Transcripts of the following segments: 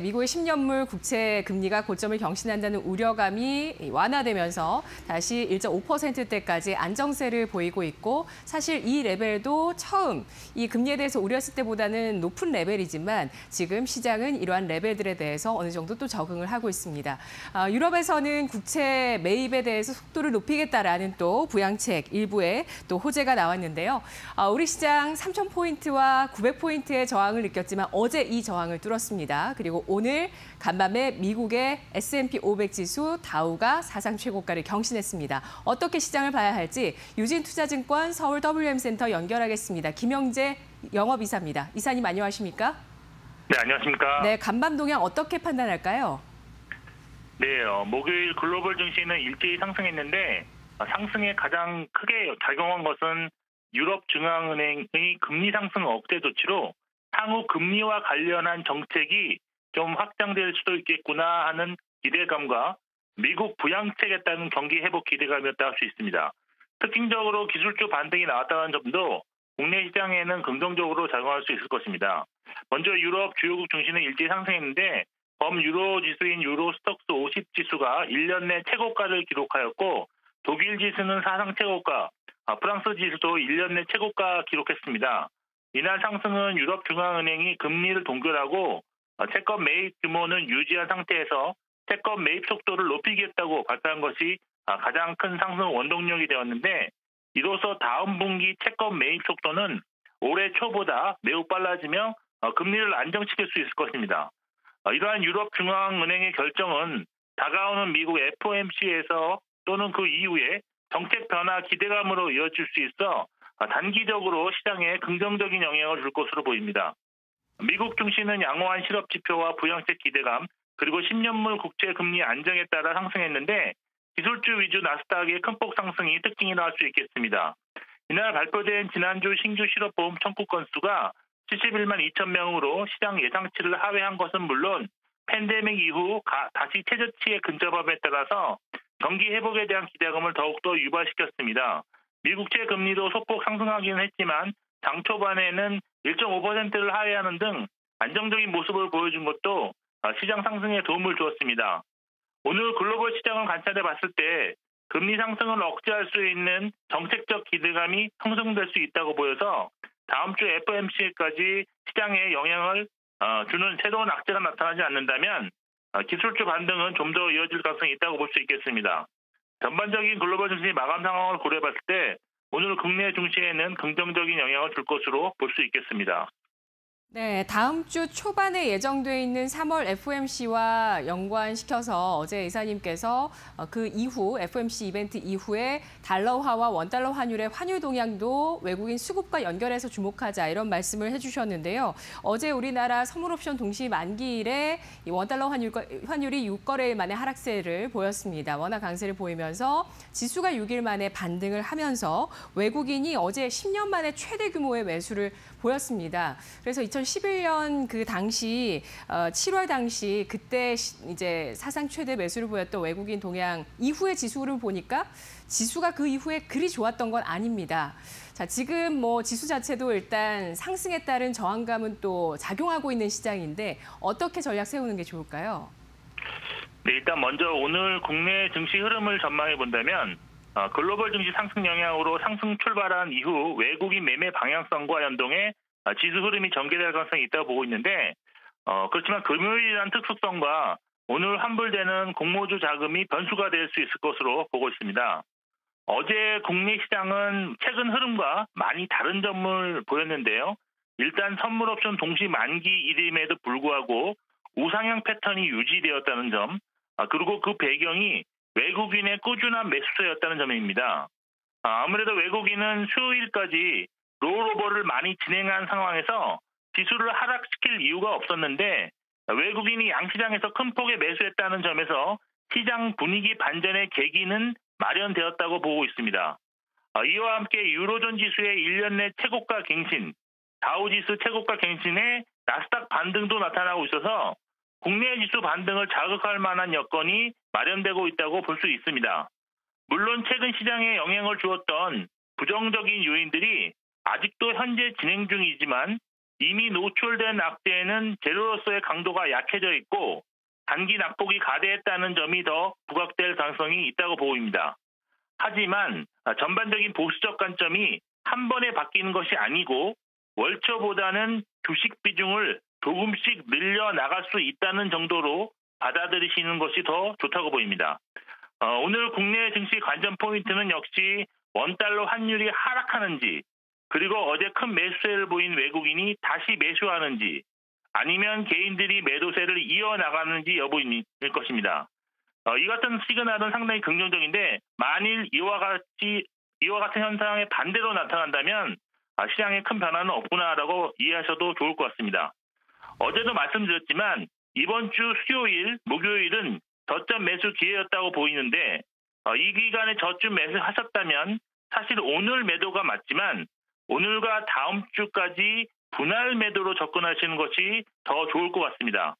미국의 10년물 국채 금리가 고점을 경신한다는 우려감이 완화되면서 다시 1.5%대까지 안정세를 보이고 있고 사실 이 레벨도 처음 이 금리에 대해서 우려했을 때보다는 높은 레벨이지만 지금 시장은 이러한 레벨들에 대해서 어느 정도 또 적응을 하고 있습니다. 아, 유럽에서는 국채 매입에 대해서 속도를 높이겠다라는 또 부양책 일부에 또 호재가 나왔는데요. 아, 우리 시장 3,000포인트와 900포인트의 저항을 느꼈지만 어제 이 저항을 뚫었습니다. 그리고 오늘 간밤에 미국의 S&P 500 지수 다우가 사상 최고가를 경신했습니다. 어떻게 시장을 봐야 할지 유진투자증권 서울 WM센터 연결하겠습니다. 김영재 영업이사입니다. 이사님 안녕하십니까? 네, 안녕하십니까? 네, 간밤 동향 어떻게 판단할까요? 네, 어, 목요일 글로벌 증시는 일제히 상승했는데 어, 상승에 가장 크게 작용한 것은 유럽 중앙은행의 금리 상승 억제 조치로 향후 금리와 관련한 정책이 좀 확장될 수도 있겠구나 하는 기대감과 미국 부양책에 따른 경기 회복 기대감이었다 할 수 있습니다. 특징적으로 기술주 반등이 나왔다는 점도 국내 시장에는 긍정적으로 작용할 수 있을 것입니다. 먼저 유럽 주요국 증시는 일제 상승했는데 범유로 지수인 유로 스톡스 50 지수가 1년 내 최고가를 기록하였고 독일 지수는 사상 최고가, 아, 프랑스 지수도 1년 내 최고가 기록했습니다. 이날 상승은 유럽 중앙은행이 금리를 동결하고 어, 채권 매입 규모는 유지한 상태에서 채권 매입 속도를 높이겠다고 발표한 것이 아, 가장 큰 상승 원동력이 되었는데 이로써 다음 분기 채권 매입 속도는 올해 초보다 매우 빨라지며 어, 금리를 안정시킬 수 있을 것입니다. 어, 이러한 유럽 중앙은행의 결정은 다가오는 미국 FOMC에서 또는 그 이후에 정책 변화 기대감으로 이어질 수 있어 단기적으로 시장에 긍정적인 영향을 줄 것으로 보입니다. 미국 증시는 양호한 실업 지표와 부양책 기대감 그리고 10년물 국채 금리 안정에 따라 상승했는데 기술주 위주 나스닥의 큰 폭 상승이 특징이라 할 수 있겠습니다. 이날 발표된 지난주 신규 실업보험 청구 건수가 71만 2천 명으로 시장 예상치를 하회한 것은 물론 팬데믹 이후 가, 다시 최저치에 근접함에 따라서 경기 회복에 대한 기대감을 더욱더 유발시켰습니다. 미국채 금리도 소폭 상승하기는 했지만 장 초반에는 1.5%를 하회하는 등 안정적인 모습을 보여준 것도 어, 시장 상승에 도움을 주었습니다. 오늘 글로벌 시장을 관찰해 봤을 때 금리 상승을 억제할 수 있는 정책적 기대감이 형성될 수 있다고 보여서 다음 주 FOMC까지 시장에 영향을 어, 주는 새로운 악재가 나타나지 않는다면 어, 기술주 반등은 좀 더 이어질 가능성이 있다고 볼 수 있겠습니다. 전반적인 글로벌 증시 마감 상황을 고려해 봤을 때 오늘 국내 증시에는 긍정적인 영향을 줄 것으로 볼 수 있겠습니다. 네, 다음 주 초반에 예정돼 있는 3월 FOMC와 연관시켜서 어제 이사님께서 어, 그 이후 FOMC 이벤트 이후에 달러화와 원달러 환율의 환율 동향도 외국인 수급과 연결해서 주목하자 이런 말씀을 해주셨는데요. 어제 우리나라 선물옵션 동시 만기일에 원달러 환율, 환율이 6거래일 만에 하락세를 보였습니다. 워낙 강세를 보이면서 지수가 6일 만에 반등을 하면서 외국인이 어제 10년 만에 최대 규모의 매수를 보였습니다. 그래서 2011년 그 당시 어, 7월 당시 그때 이제 사상 최대 매수를 보였던 외국인 동향 이후의 지수를 보니까 지수가 그 이후에 그리 좋았던 건 아닙니다. 자, 지금 뭐 지수 자체도 일단 상승에 따른 저항감은 또 작용하고 있는 시장인데 어떻게 전략 세우는 게 좋을까요? 네, 일단 먼저 오늘 국내 증시 흐름을 전망해 본다면 어, 글로벌 증시 상승 영향으로 상승 출발한 이후 외국인 매매 방향성과 연동해 어, 지수 흐름이 전개될 가능성이 있다고 보고 있는데 어, 그렇지만 금요일이라는 특수성과 오늘 환불되는 공모주 자금이 변수가 될 수 있을 것으로 보고 있습니다. 어제 국내 시장은 최근 흐름과 많이 다른 점을 보였는데요. 일단 선물 옵션 동시 만기 일임에도 불구하고 우상향 패턴이 유지되었다는 점, 아, 그리고 그 배경이 외국인의 꾸준한 매수세였다는 점입니다. 아, 아무래도 외국인은 수요일까지 롤오버를 많이 진행한 상황에서 지수를 하락시킬 이유가 없었는데 외국인이 양시장에서 큰 폭의 매수했다는 점에서 시장 분위기 반전의 계기는 마련되었다고 보고 있습니다. 아, 이와 함께 유로존 지수의 1년 내 최고가 갱신, 다우지수 최고가 갱신에 나스닥 반등도 나타나고 있어서 국내 지수 반등을 자극할 만한 여건이 마련되고 있다고 볼 수 있습니다. 물론 최근 시장에 영향을 주었던 부정적인 요인들이 아직도 현재 진행 중이지만 이미 노출된 악재는 제로로서의 강도가 약해져 있고 단기 낙폭이 가대했다는 점이 더 부각될 가능성이 있다고 보입니다. 하지만 전반적인 보수적 관점이 한 번에 바뀌는 것이 아니고 월초보다는 주식 비중을 조금씩 늘려 나갈 수 있다는 정도로 받아들이시는 것이 더 좋다고 보입니다. 어, 오늘 국내 증시 관전 포인트는 역시 원달러 환율이 하락하는지 그리고 어제 큰 매수세를 보인 외국인이 다시 매수하는지 아니면 개인들이 매도세를 이어나가는지 여부일 것입니다. 어, 이 같은 시그널은 상당히 긍정적인데 만일 이와 같이 이와 같은 현상의 반대로 나타난다면 아, 시장에 큰 변화는 없구나라고 이해하셔도 좋을 것 같습니다. 어제도 말씀드렸지만 이번 주 수요일, 목요일은 저점 매수 기회였다고 보이는데 어, 이 기간에 저점 매수하셨다면 사실 오늘 매도가 맞지만 오늘과 다음 주까지 분할 매도로 접근하시는 것이 더 좋을 것 같습니다.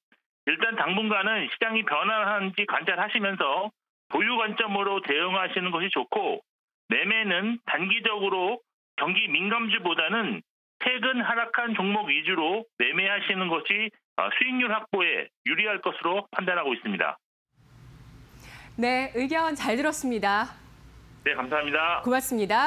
일단 당분간은 시장이 변화하는지 관찰하시면서 보유 관점으로 대응하시는 것이 좋고 매매는 단기적으로 경기 민감주보다는 최근 하락한 종목 위주로 매매하시는 것이 어, 수익률 확보에 유리할 것으로 판단하고 있습니다. 네, 의견 잘 들었습니다. 네, 감사합니다. 고맙습니다.